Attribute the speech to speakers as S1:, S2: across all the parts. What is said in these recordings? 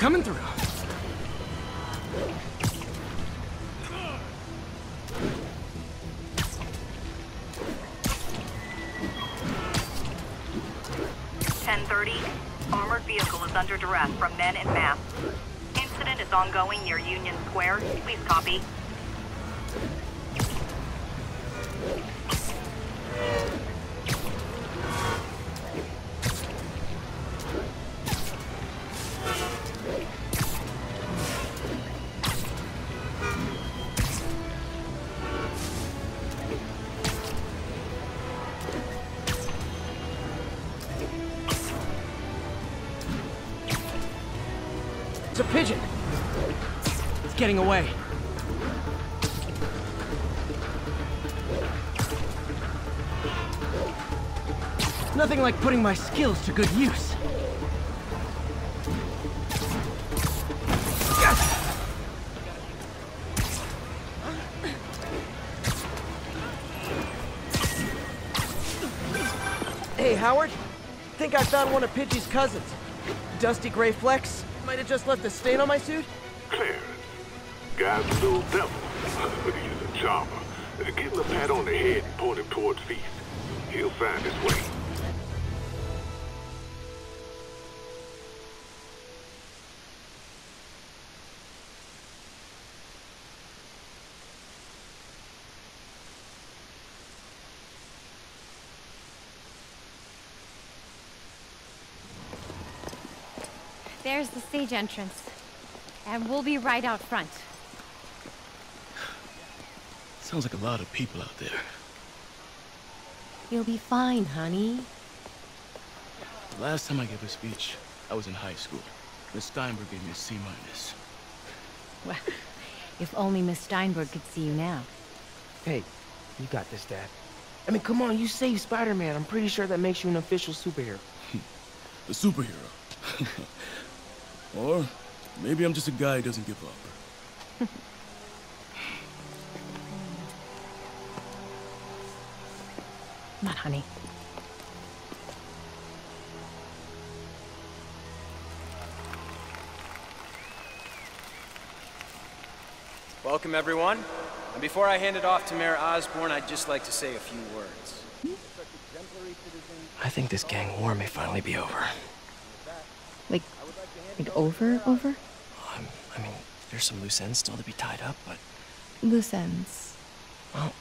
S1: coming through.
S2: Ten thirty. Armored vehicle is under duress from men in masks. Incident is ongoing near Union Square. Please copy.
S1: Getting away. Nothing like putting my skills to good use. Hey, Howard. Think I found one of Pidgey's cousins. Dusty Gray Flex. Might have just left a stain on my suit.
S3: Clarence, God's little devil. but He's a charmer. Give him a pat on the head and point him towards Feast. He'll find his way.
S4: There's the stage entrance. And we'll be right out front.
S5: Sounds like a lot of people out there.
S4: You'll be fine, honey.
S5: The last time I gave a speech, I was in high school. Miss Steinberg gave me a C minus.
S4: Well, if only Miss Steinberg could see you now.
S6: Hey, you got this, Dad. I mean, come on, you saved Spider-Man. I'm pretty sure that makes you an official superhero.
S5: A superhero. or maybe I'm just a guy who doesn't give up.
S4: Not honey.
S7: Welcome, everyone. And before I hand it off to Mayor Osborn, I'd just like to say a few words.
S6: I think this gang war may finally be over.
S4: Like, like over, over?
S6: Um, I mean, there's some loose ends still to be tied up, but,
S4: Loose ends.
S6: well,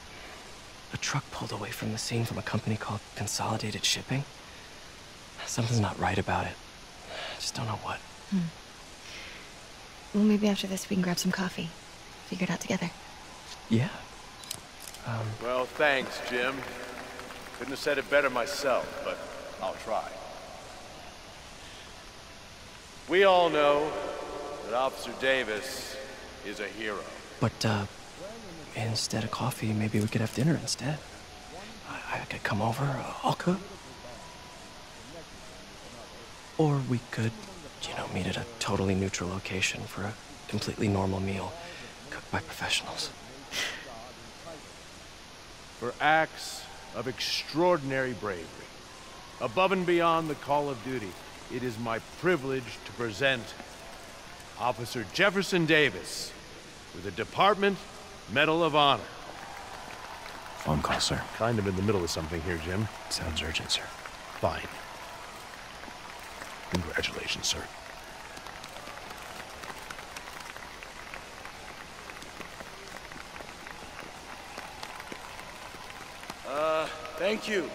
S6: a truck pulled away from the scene from a company called Consolidated Shipping. Something's not right about it. I just don't know what.
S4: Well, maybe after this we can grab some coffee. Figure it out together.
S6: Yeah.
S8: Well, thanks, Jim. Couldn't have said it better myself, but I'll try. We all know that Officer Davis is a hero.
S6: But, uh, instead of coffee, maybe we could have dinner instead. I, I could come over, uh, I'll cook. Or we could, you know, meet at a totally neutral location for a completely normal meal cooked by professionals.
S8: for acts of extraordinary bravery. Above and beyond the call of duty, it is my privilege to present Officer Jefferson Davis with the Department Medal of Honor.
S5: Phone call, sir.
S8: Kind of in the middle of something here, Jim.
S5: Sounds urgent, sir.
S8: Fine. Congratulations, sir.
S7: Uh, thank you,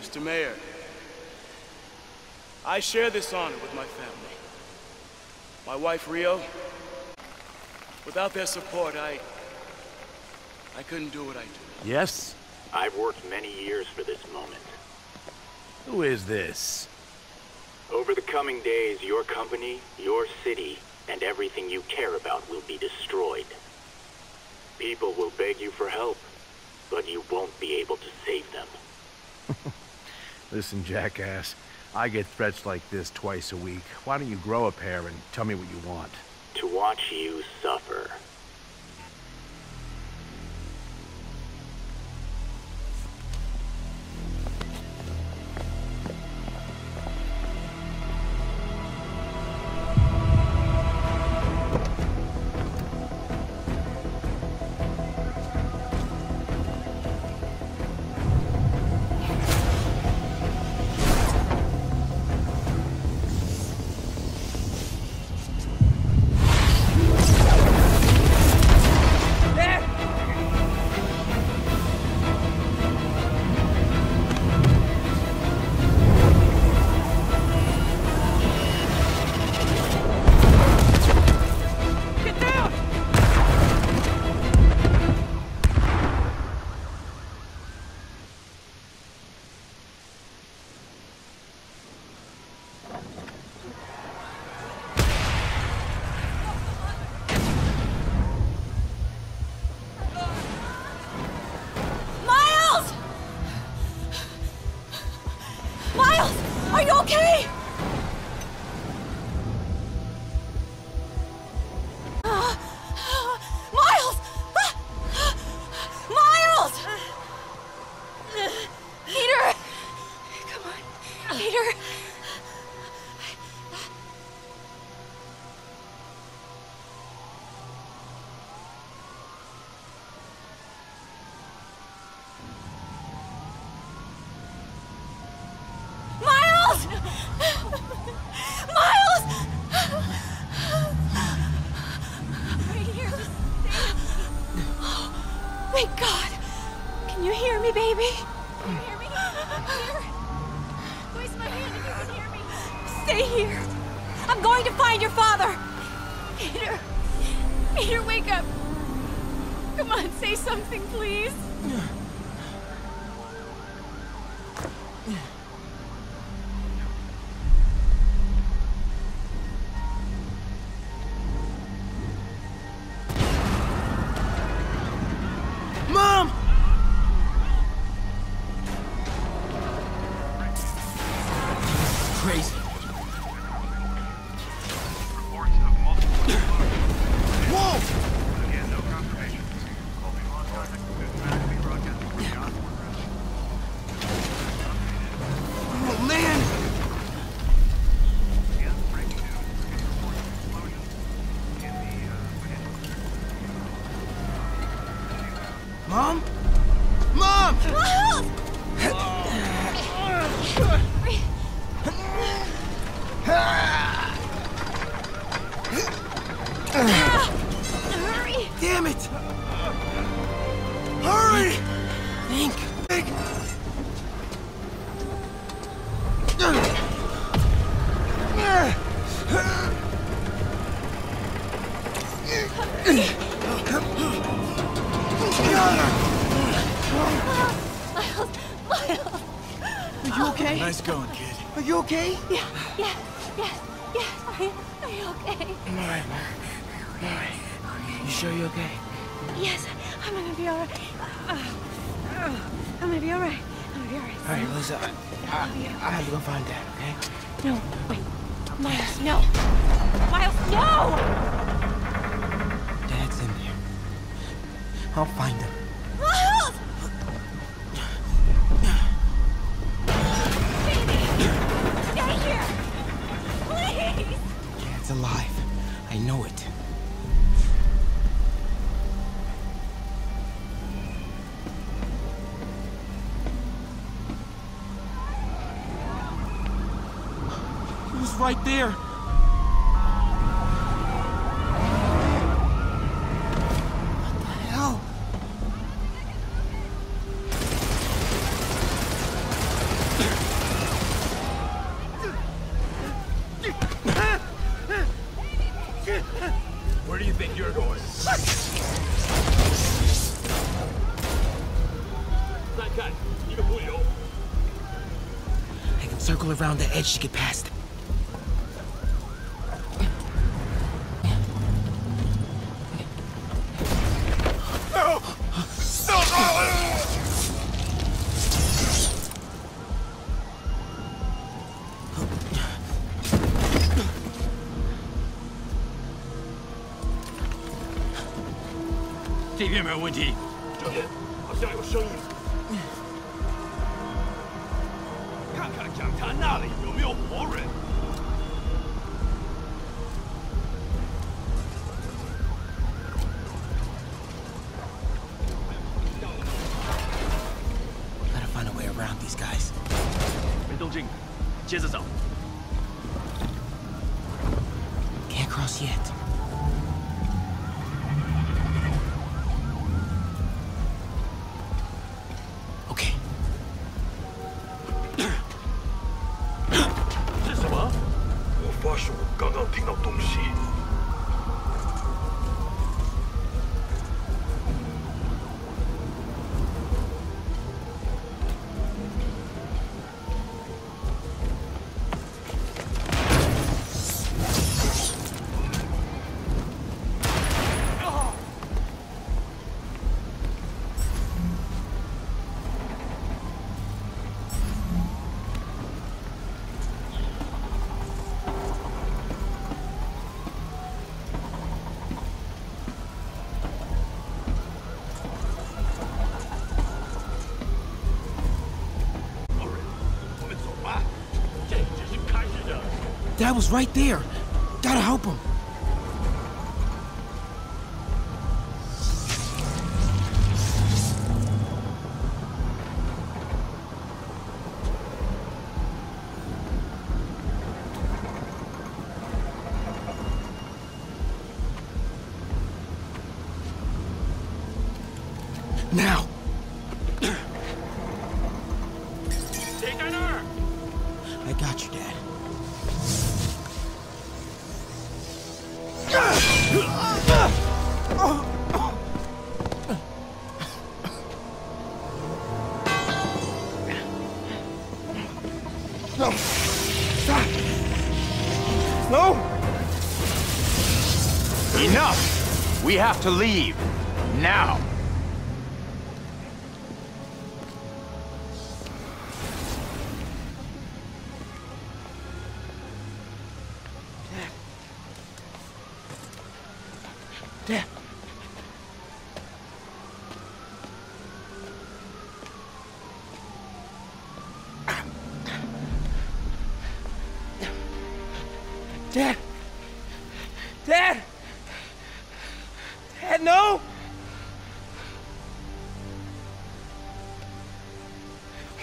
S7: Mr. Mayor. I share this honor with my family. My wife, Rio. Without their support, I... I couldn't do what I do.
S8: Yes?
S3: I've worked many years for this moment.
S8: Who is this?
S3: Over the coming days, your company, your city, and everything you care about will be destroyed. People will beg you for help, but you won't be able to save them.
S8: Listen, jackass. I get threats like this twice a week. Why don't you grow a pair and tell me what you want?
S3: To watch you suffer.
S9: Thank God. Can you hear me, baby? Can you hear me? Here. Place my hand if you can hear me. Stay here. I'm going to find your father. Peter. Peter, wake up. Come on, say something, please. Hurry!
S10: Think. Think. Was right there. Circle around the hell?
S11: Where do you think you're going?
S10: I can circle around the edge to get past. Gotta find a way around these guys.
S11: 没动静，接着找。
S10: Can't cross yet.
S12: Was right there. Gotta help him. Now.
S10: We have to leave. Now!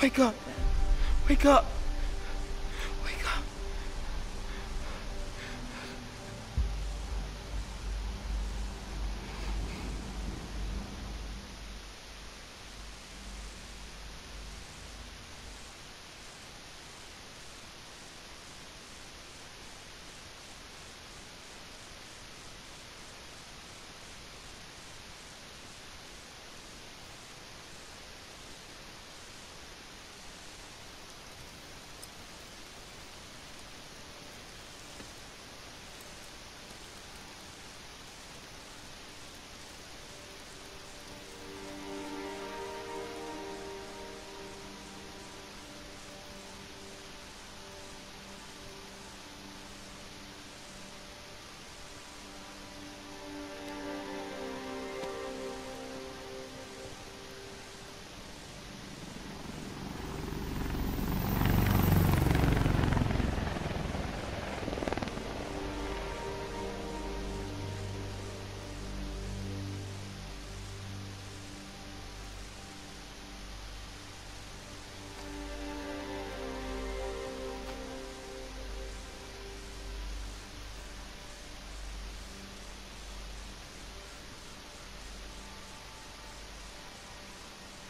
S12: Wake up. Wake up.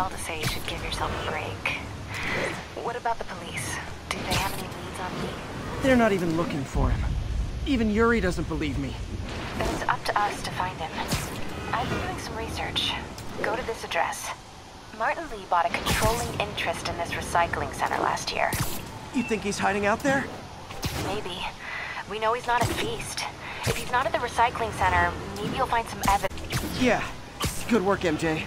S2: well to say you should give yourself a break. What about the police? Do they have any leads on me?
S1: They're not even looking for him. Even Yuri doesn't believe me.
S2: Then it's up to
S13: us to find him. I've been doing some research. Go to this address. Martin Li bought a controlling interest in this recycling center last year.
S6: You think he's hiding out there?
S13: Maybe. We know he's not at Feast. If he's not at the recycling center, maybe you'll find some evidence.
S6: Yeah. Good work, MJ.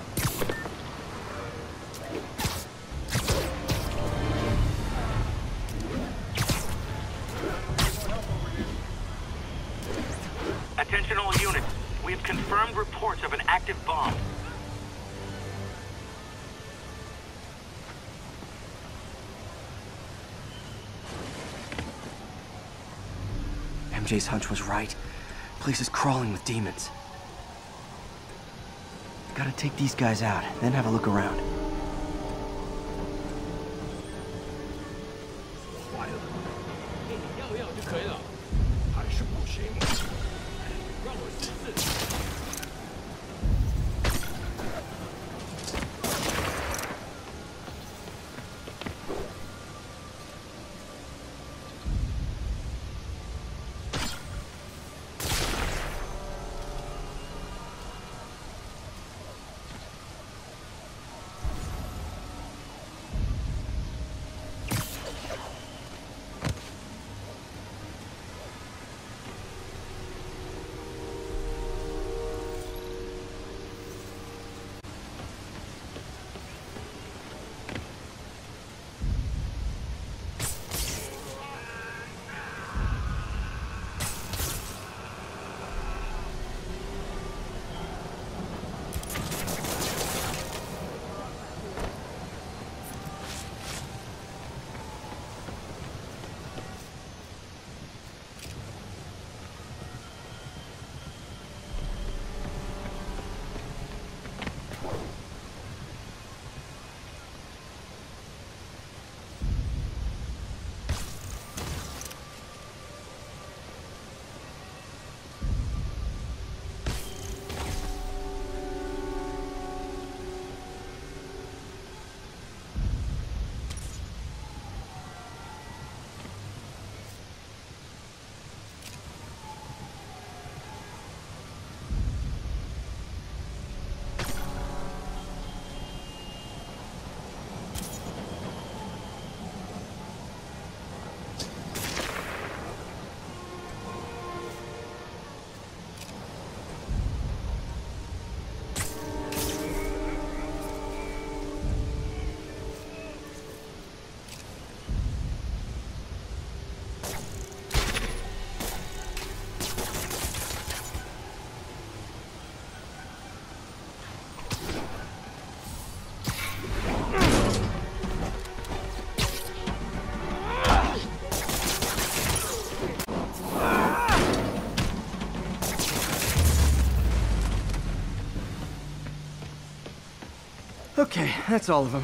S14: Attention all units. We have confirmed reports of an active bomb.
S6: MJ's hunch was right. Place is crawling with demons. Gotta take these guys out, then have a look around. Throw assistance. Okay, that's all of them.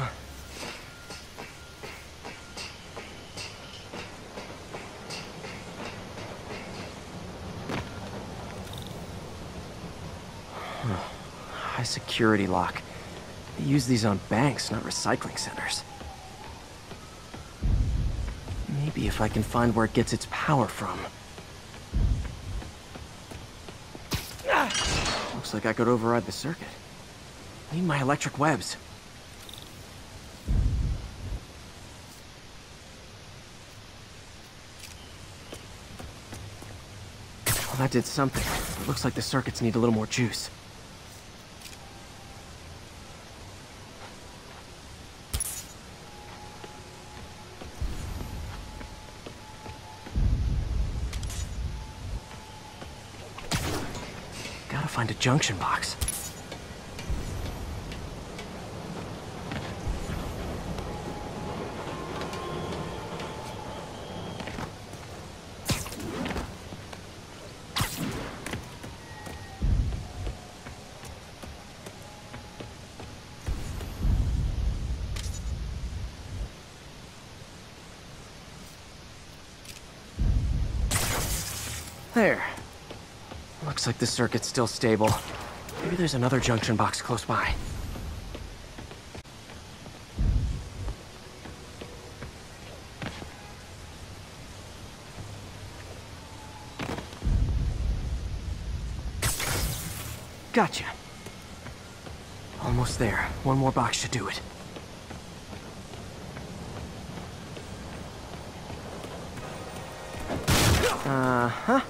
S6: High security lock. They use these on banks, not recycling centers. Maybe if I can find where it gets its power from. Looks like I could override the circuit. Need my electric webs. Did something. It looks like the circuits need a little more juice. Gotta find a junction box. There. Looks like the circuit's still stable. Maybe there's another junction box close by. Gotcha. Almost there. One more box should do it. Uh-huh.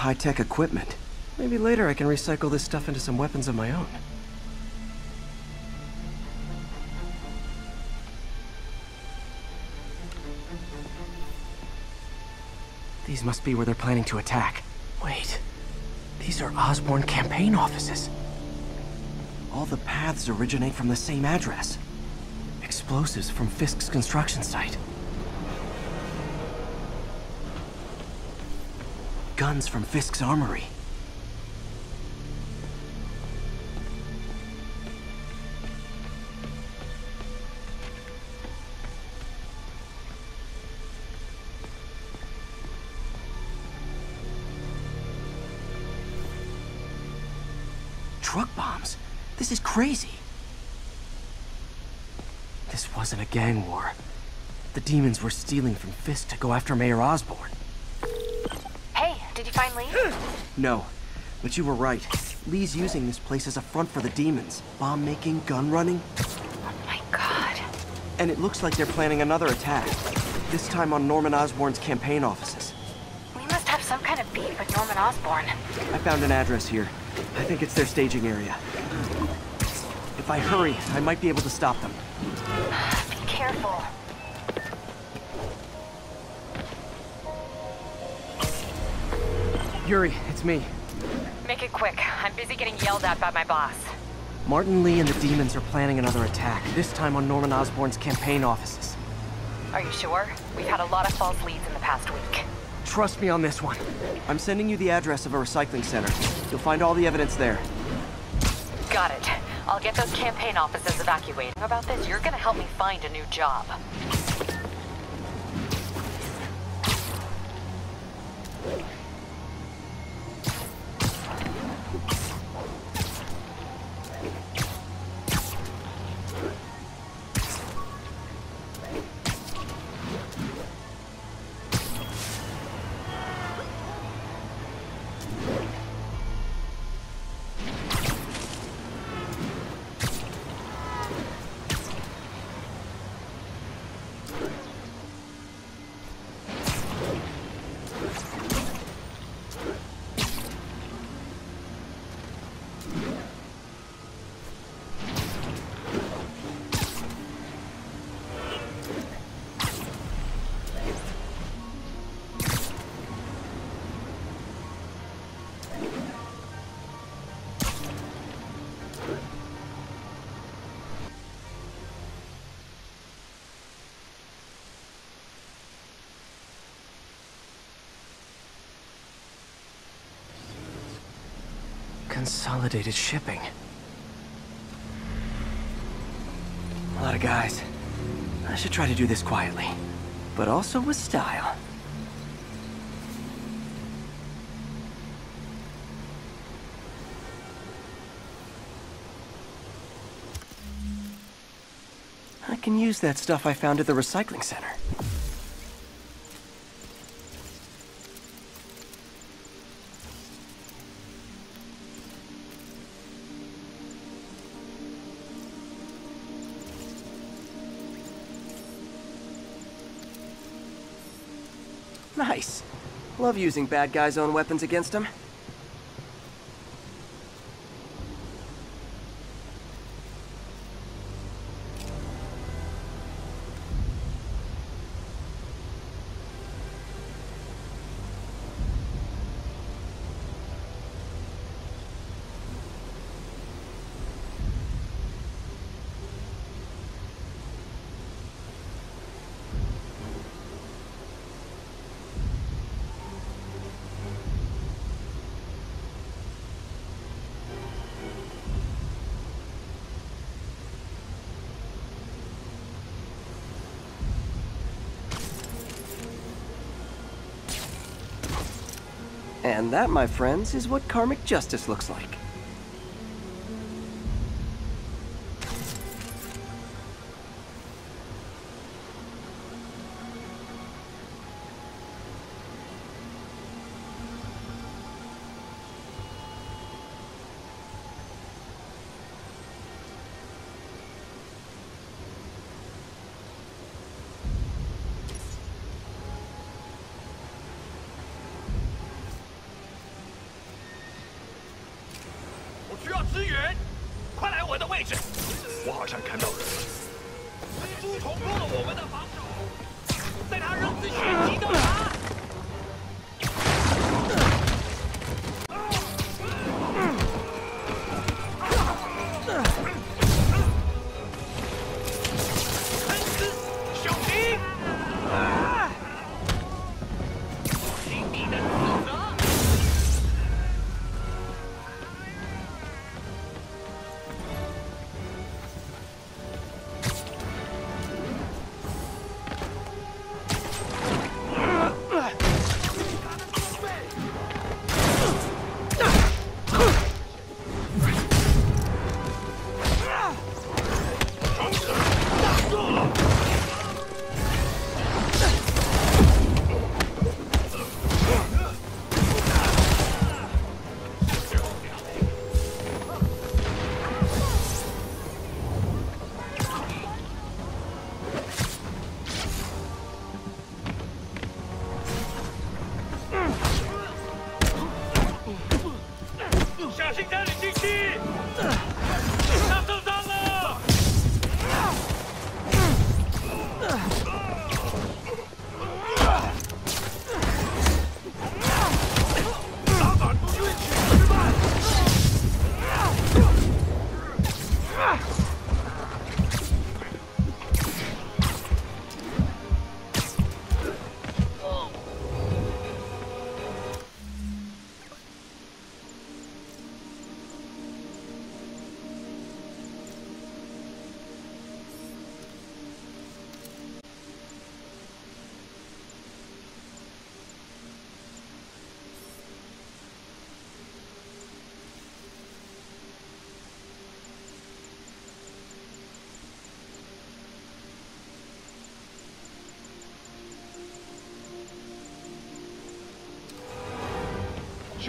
S6: High-tech equipment. Maybe later I can recycle this stuff into some weapons of my own. These must be where they're planning to attack. Wait. These are Osborn campaign offices. All the paths originate from the same address. Explosives from Fisk's construction site. Guns from Fisk's armory. Truck bombs? This is crazy. This wasn't a gang war. The demons were stealing from Fisk to go after Mayor Osborn.
S13: Did you find Li?
S6: No, but you were right. Li's using this place as a front for the demons. Bomb making, gun running.
S13: Oh my god.
S6: And it looks like they're planning another attack. This time on Norman Osborn's campaign offices.
S13: We must have some kind of beef with Norman Osborn.
S6: I found an address here. I think it's their staging area. If I hurry, I might be able to stop them.
S13: Be careful.
S6: Yuri, it's me.
S13: Make it quick. I'm busy getting yelled at by my boss.
S6: Martin Li and the demons are planning another attack, this time on Norman Osborn's campaign offices.
S13: Are you sure? We've had a lot of false leads in the past week.
S6: Trust me on this one. I'm sending you the address of a recycling center. You'll find all the evidence there.
S13: Got it. I'll get those campaign offices evacuated. How about this? You're gonna help me find a new job.
S6: Consolidated shipping. A lot of guys. I should try to do this quietly, but also with style. I can use that stuff I found at the recycling center.
S11: Love using bad guys' own weapons against them. And that, my friends, is what karmic justice looks like.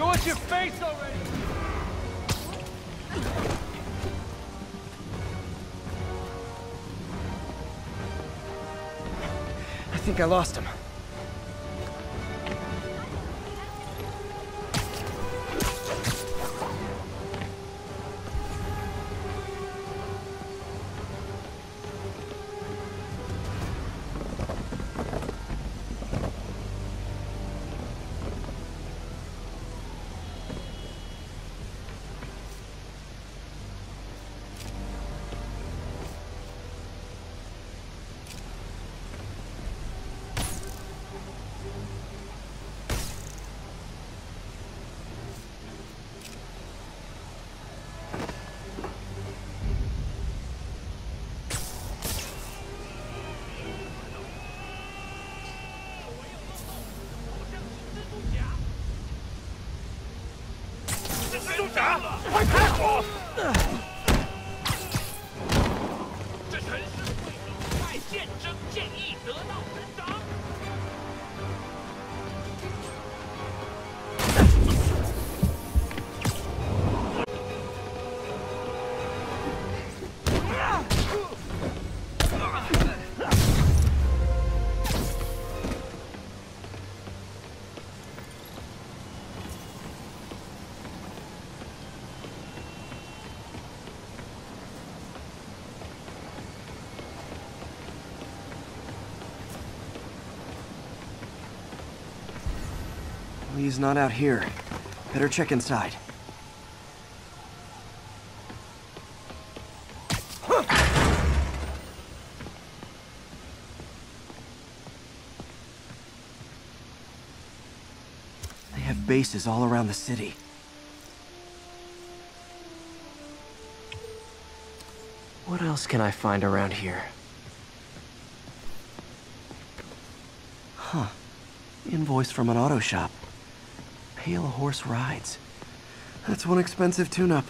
S1: Show us your face already!
S11: I think I lost him.
S1: 蜘
S11: 蛛侠快开火！这城市为了快现身建议得到成长
S6: Li's
S1: not out here. Better check inside. They have bases all around the city. What else can I find around here? Huh. Invoice from an auto shop. Pale Horse Rides. That's one expensive tune-up.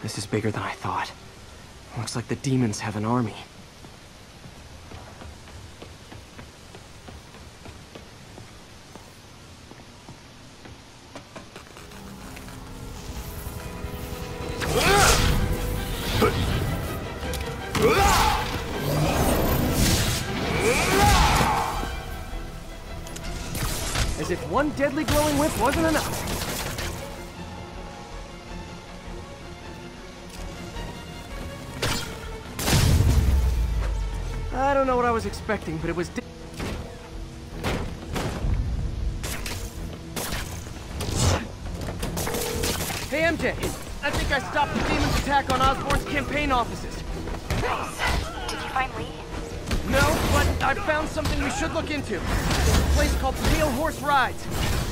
S6: This is bigger than I thought. Looks like the demons have an army.
S1: Wasn't enough. I don't know what I was expecting, but it was. Hey, MJ. I think I stopped the demon's attack on Osborn's campaign offices.
S13: Did you find Li?
S1: No, but I found something we should look into. It's A place called Pale Horse Rides.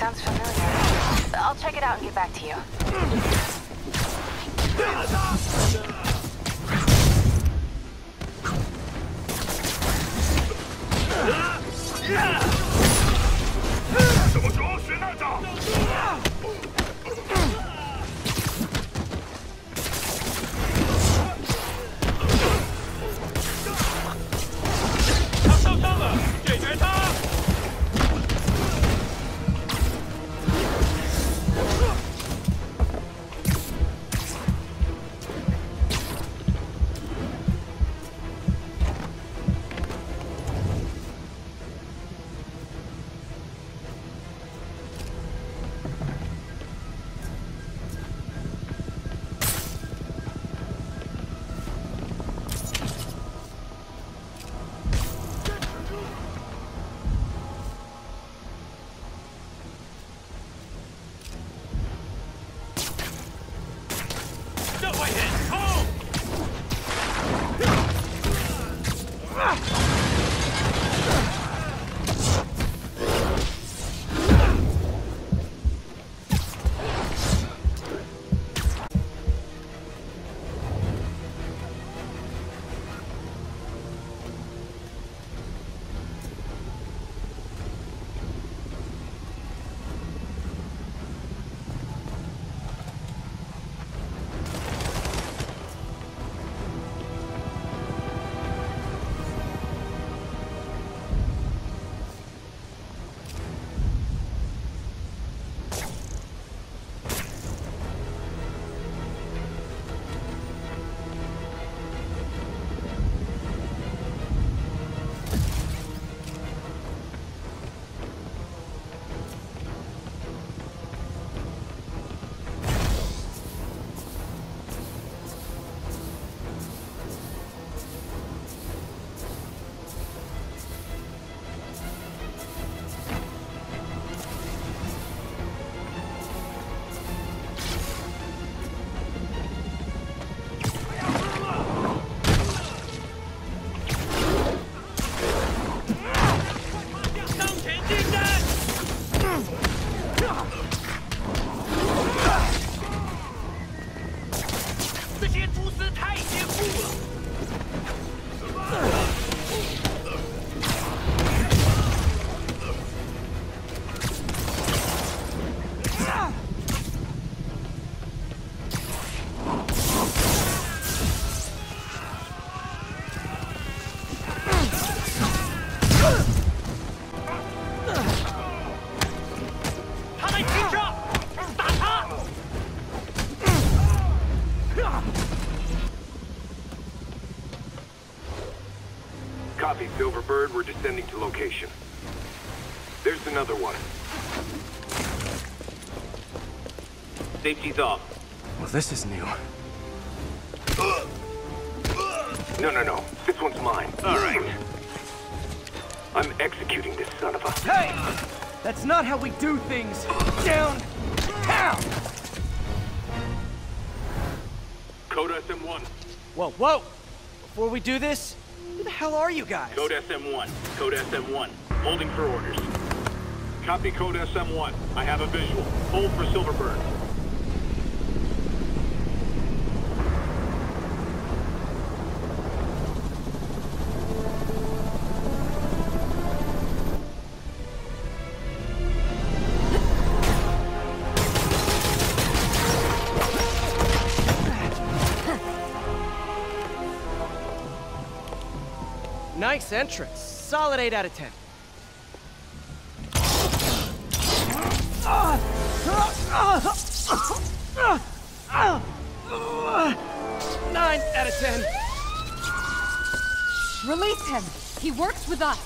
S13: Sounds familiar. I'll check it out and get back to you.
S11: Copy, Silverbird. We're descending to location. There's another one.
S3: Safety's off.
S1: Well, this is new.
S11: No, no, no. This one's mine.
S3: All right.
S11: I'm executing this son of a...
S1: Hey! That's not how we do things. Down. Down.
S3: Code SM-1.
S1: Whoa, whoa! Before we do this, who the hell are you guys?
S15: Code SM-1. Code SM-1. Holding for orders.
S3: Copy Code SM-1. I have a visual. Hold for Silverburn.
S1: Nice entrance. Solid 8 out of 10. Nine out of ten.
S6: Release him. He works with us.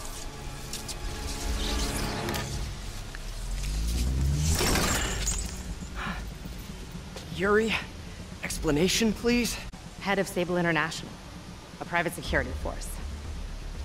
S1: Yuri, explanation, please?
S4: Head of Sable International, a private security force.